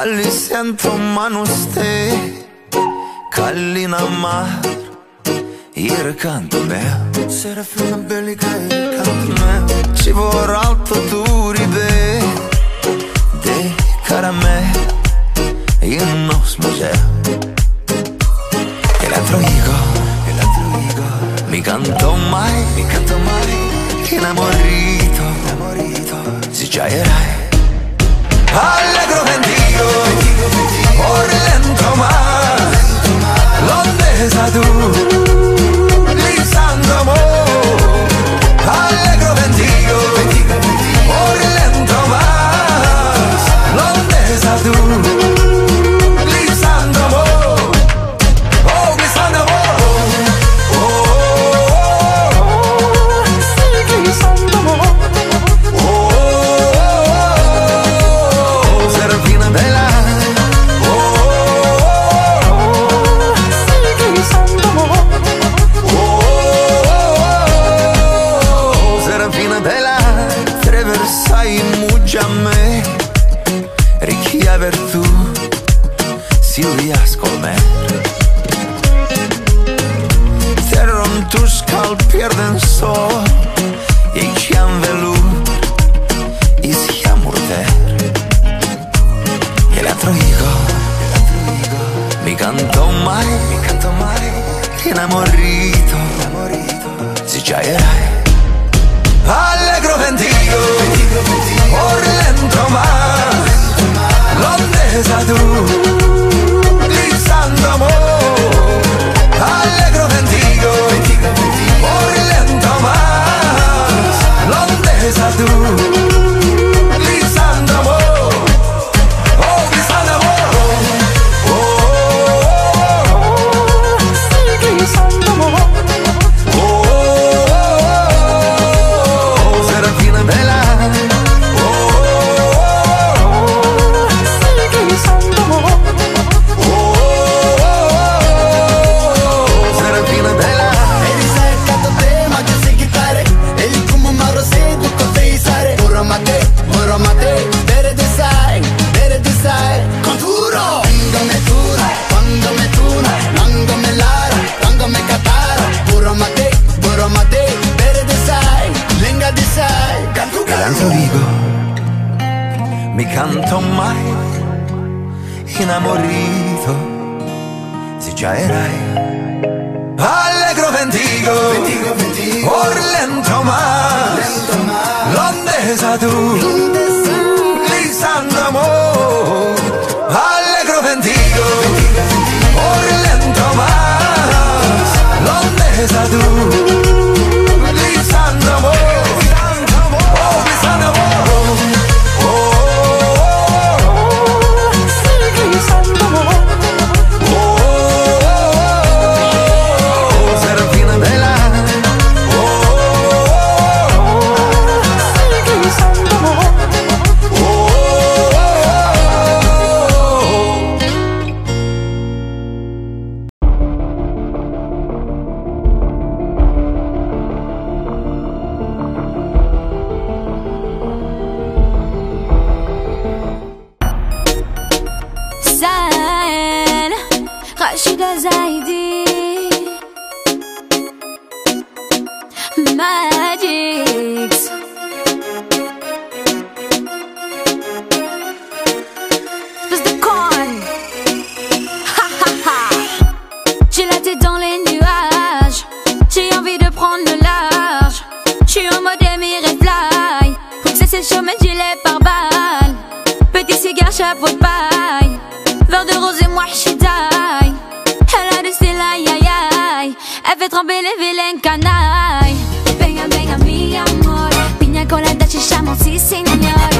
Αλυσιαντομάνουστε Καλίναμα Ήρκαν το με Σεραφίνα μπέλικα ήρκαν το με Ci vorrà altro tu final pierden sol y ya innamorito, si già erai. عشقة زي دي ماجيكس Espèce de conne Ha ha ha. J'ai la tête dans les nuages. J'ai envie de prendre le large. J'suis en mode Emirate Fly. Princesse et chômage, gilet par balle. Petit cigare, chapeau de balle. fait trembler les vilaines canailles. Venga, venga, mi amor. Piña colada, chichamo, si, señor.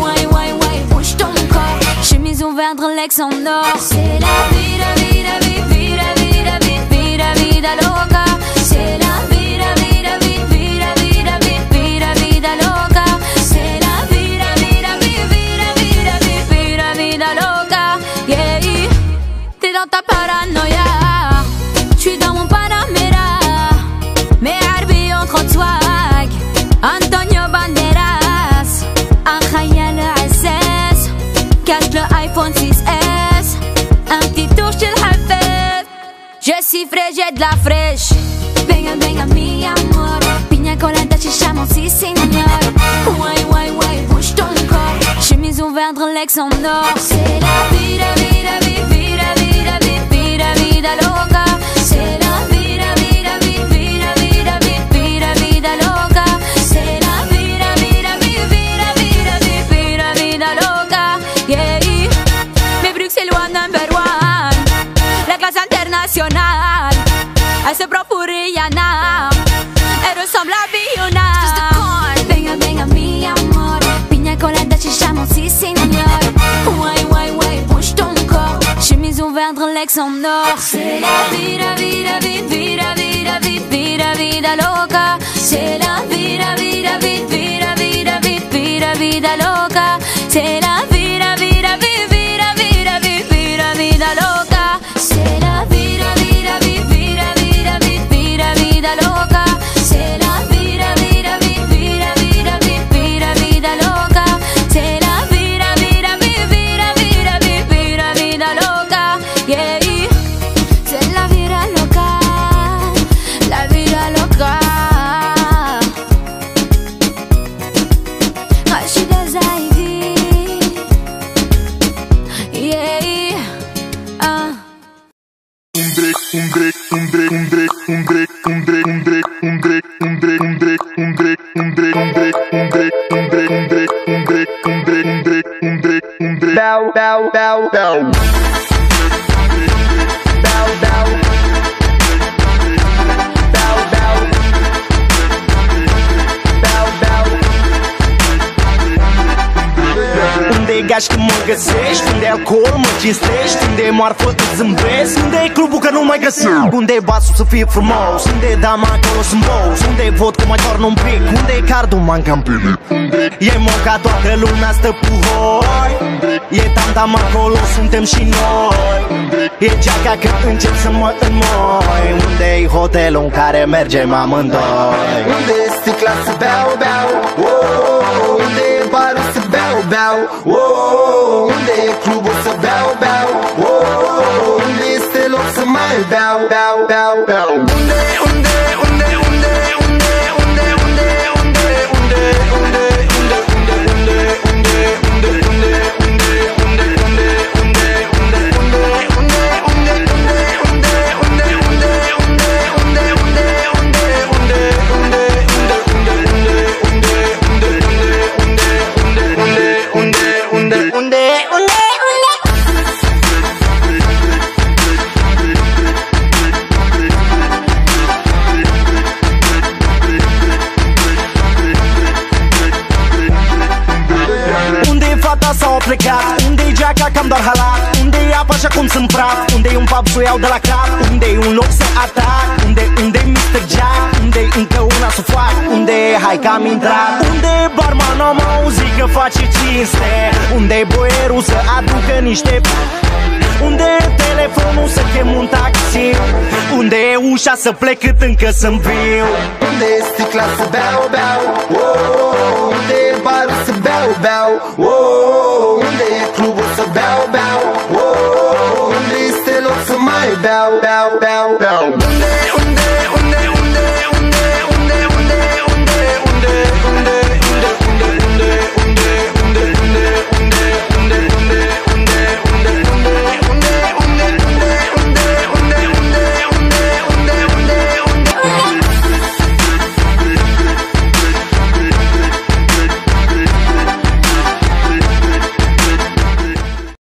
Ouais, ouais, ouais, bouge ton corps. Chemise ouverte, l'ex en or. C'est la vie de Antonio Banderas Achaya le SS Cache le iPhone 6S Un petit tour chez le Hafez Je suis frais, j'ai de la fraîche. Venga, venga mi amor Piña colada, chichamos, si señor. Ouai, ouai, ouai, bouge ton corps. Chemise ouverte, l'ex en or. C'est la vie de profesional. A ese procurilla nada. Eres un una. Venga, venga, mi amor. Piña colada, chichamos, sí, señor. Guay, guay, guay, bouge ton corps. Chemise ouverte, l'ex en or. C'est la vida, vida, vida, vida, vida, vida, vida loca. C'est la vida, vida, vida. Unde e gaș când mă găsești Unde e alcool mă cinstești Unde e marfă îți zâmbesc. Unde e clubul că nu mai găsesc Unde e basul să fie frumos? Unde e dama acolo sunt boss Unde e vot că mai torn un pic? Unde e cardul manca în pili E moca toată lumea stă puhoi E tam-tam acolo suntem și noi. E geaca când încep să mă înmoi. Unde e hotelul în care mergem amândoi? Unde e sticla să beau, beau? Oh, beau, beau oh, Unde e clubul să beau, beau oh, Unde este loc să mai beau, beau, beau, beau. Unde, unde, unde, doar halat? Unde e apa așa cum sunt praf? Unde e un pub să o iau de la cap? Unde e un loc să atac? Unde, unde e Mr. Jack? Unde e încă una să fac? Unde e hai că am intrat? Unde e barman am auzit că face cinste? Unde e boierul să aducă niște unde e telefonul să chem un taxi? Unde e ușa să plec cât încă sunt viu? Unde e sticla să beau, beau oh, Unde e barul să beau, beau oh,